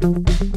Gracias.